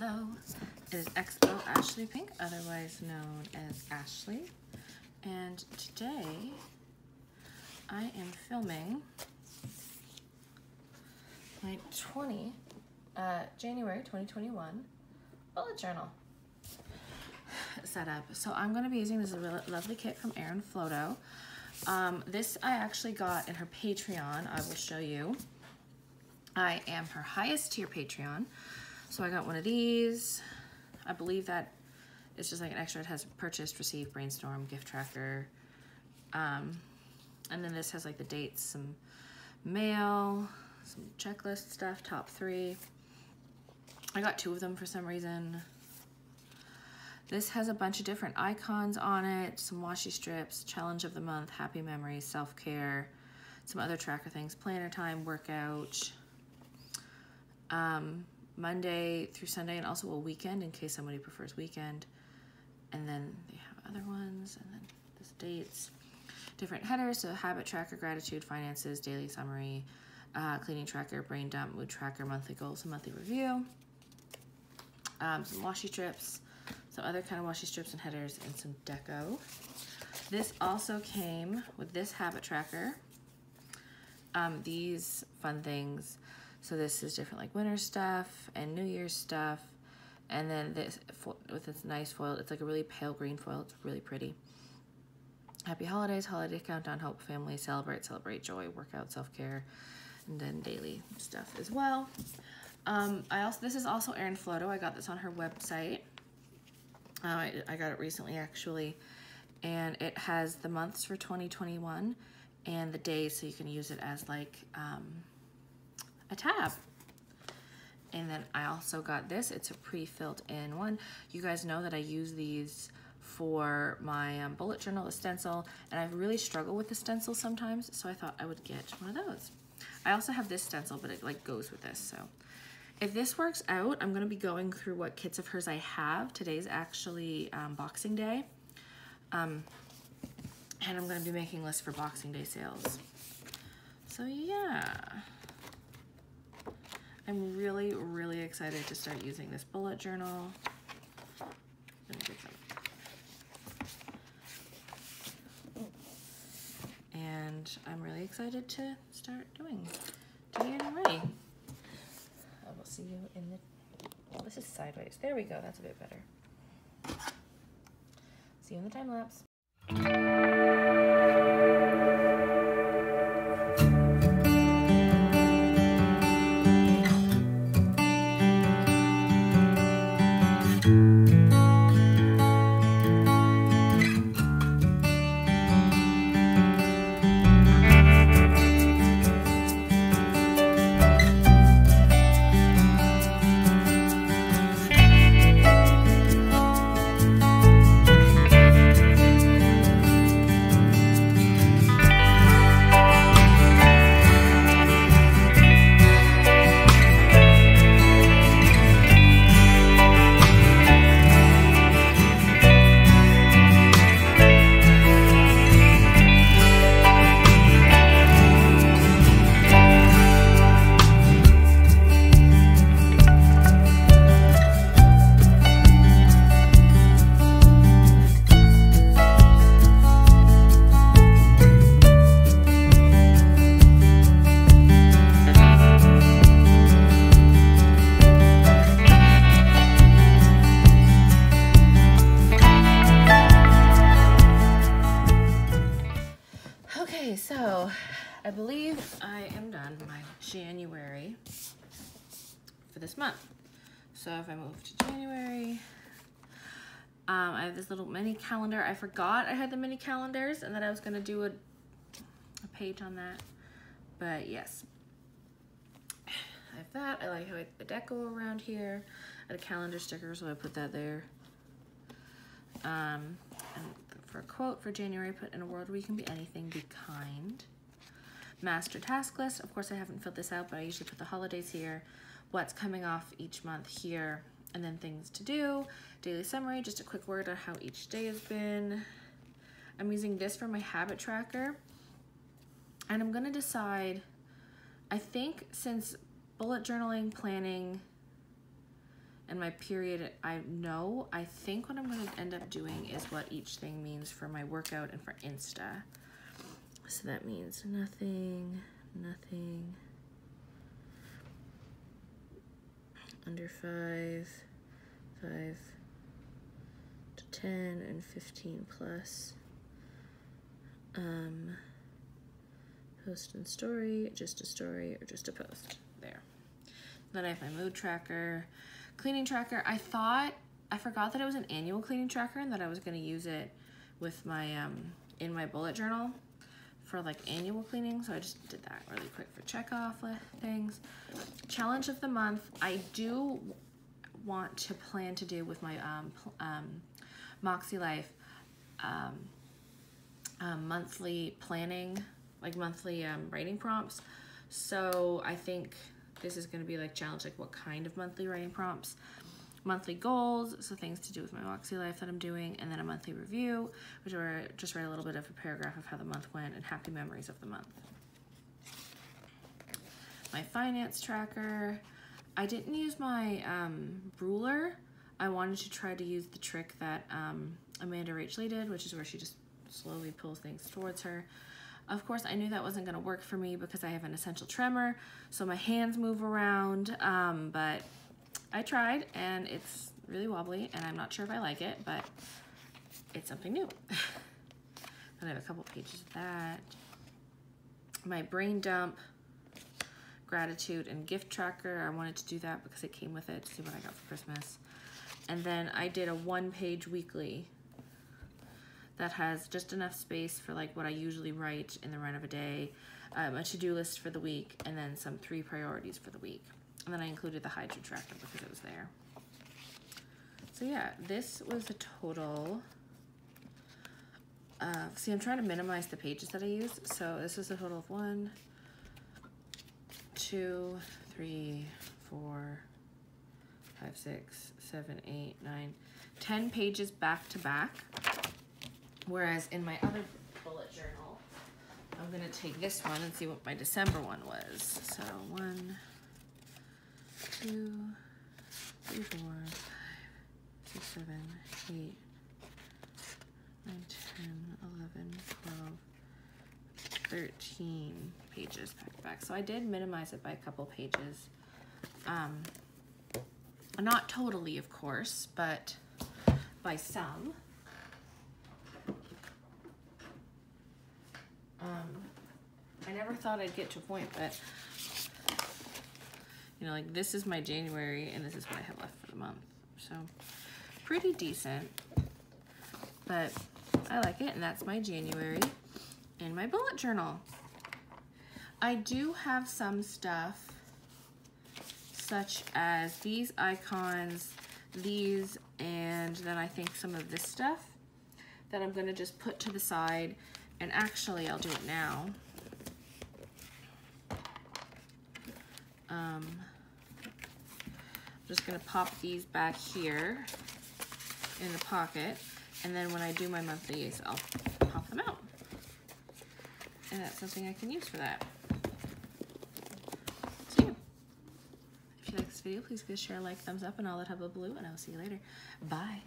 Hello, it is XO Ashley Pink, otherwise known as Ashley. And today I am filming my 20, uh, January 2021 bullet journal setup. So I'm going to be using this really lovely kit from Erin Floto. Um, this I actually got in her Patreon. I will show you. I am her highest tier Patreon. So I got one of these. I believe that it's just like an extra. It has purchased, received, brainstorm, gift tracker. Um, and then this has like the dates, some mail, some checklist stuff, top three. I got two of them for some reason. This has a bunch of different icons on it, some washi strips, challenge of the month, happy memories, self-care, some other tracker things, planner time, workout, um, Monday through Sunday and also a weekend in case somebody prefers weekend. And then they have other ones and then this dates. Different headers, so habit tracker, gratitude, finances, daily summary, uh, cleaning tracker, brain dump, mood tracker, monthly goals, and monthly review. Um, some washi strips, some other kind of washi strips and headers, and some deco. This also came with this habit tracker. Um, these fun things so this is different like winter stuff and New Year's stuff. And then this with this nice foil, it's like a really pale green foil. It's really pretty. Happy holidays, holiday countdown, help family, celebrate, celebrate joy, workout, self-care, and then daily stuff as well. Um, I also This is also Erin Floto. I got this on her website. Uh, I, I got it recently actually. And it has the months for 2021 and the days so you can use it as like um, a tab. And then I also got this. It's a pre-filled in one. You guys know that I use these for my um, bullet journal, the stencil, and I really struggle with the stencil sometimes, so I thought I would get one of those. I also have this stencil, but it like goes with this, so. If this works out, I'm gonna be going through what kits of hers I have. Today's actually um, Boxing Day. Um, and I'm gonna be making lists for Boxing Day sales. So yeah. I'm really, really excited to start using this bullet journal. And I'm really excited to start doing, doing it already. I will see you in the, oh, this is sideways. There we go, that's a bit better. See you in the time lapse. January for this month. So if I move to January, um, I have this little mini calendar. I forgot I had the mini calendars and that I was gonna do a, a page on that. But yes, I have that. I like how I the deco around here. I had a calendar sticker, so I put that there. Um, and for a quote for January, put in a world where you can be anything, be kind master task list. Of course, I haven't filled this out, but I usually put the holidays here, what's coming off each month here, and then things to do, daily summary, just a quick word on how each day has been. I'm using this for my habit tracker, and I'm gonna decide, I think since bullet journaling, planning, And my period, I know, I think what I'm gonna end up doing is what each thing means for my workout and for Insta. So that means nothing, nothing, under five, five to 10 and 15 plus. Um, post and story, just a story or just a post there. Then I have my mood tracker, cleaning tracker. I thought, I forgot that it was an annual cleaning tracker and that I was gonna use it with my, um, in my bullet journal for like annual cleaning. So I just did that really quick for check off things. Challenge of the month. I do want to plan to do with my um, um, MakseLife um, um, monthly planning, like monthly um, writing prompts. So I think this is going to be like challenge, like what kind of monthly writing prompts monthly goals, so things to do with my MakseLife that I'm doing, and then a monthly review, which are just write a little bit of a paragraph of how the month went and happy memories of the month. My finance tracker. I didn't use my um, ruler. I wanted to try to use the trick that um, Amanda Rach Lee did, which is where she just slowly pulls things towards her. Of course, I knew that wasn't going to work for me because I have an essential tremor, so my hands move around, um, but I tried and it's really wobbly and I'm not sure if I like it, but it's something new. then I have a couple pages of that. My brain dump, gratitude and gift tracker. I wanted to do that because it came with it to see what I got for Christmas. And then I did a one page weekly that has just enough space for like what I usually write in the run of a day, um, a to-do list for the week, and then some three priorities for the week. And then I included the Hydro Tracker because it was there. So yeah, this was a total, see I'm trying to minimize the pages that I use. So this is a total of one, two, three, four, five, six, seven, eight, nine, ten pages back to back. Whereas in my other bullet journal, I'm gonna take this one and see what my December one was. So one, two, three, four, five, six, seven, eight, nine, ten, eleven, twelve, thirteen pages back to back. So I did minimize it by a couple pages. Um, not totally, of course, but by some. Um, I never thought I'd get to a point, but you know, like this is my January and this is what I have left for the month. So pretty decent, but I like it. And that's my January in my bullet journal. I do have some stuff such as these icons, these, and then I think some of this stuff that I'm gonna just put to the side. And actually, I'll do it now. Um, I'm just gonna pop these back here in the pocket. And then when I do my monthlies, I'll pop them out. And that's something I can use for that. So yeah. If you like this video, please give a share, like, thumbs up, and all that hubbub blue, and I will see you later. Bye.